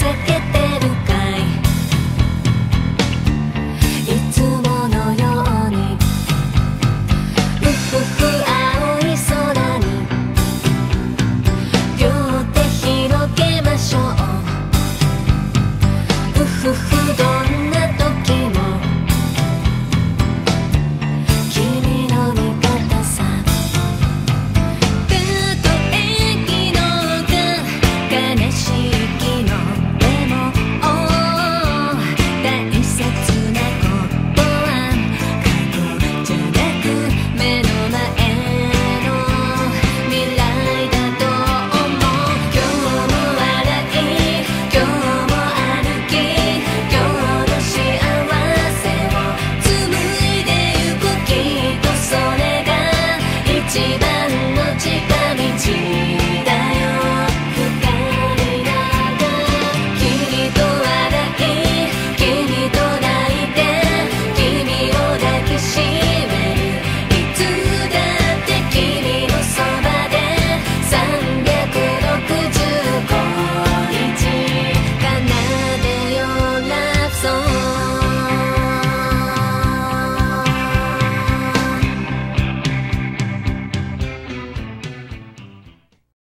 music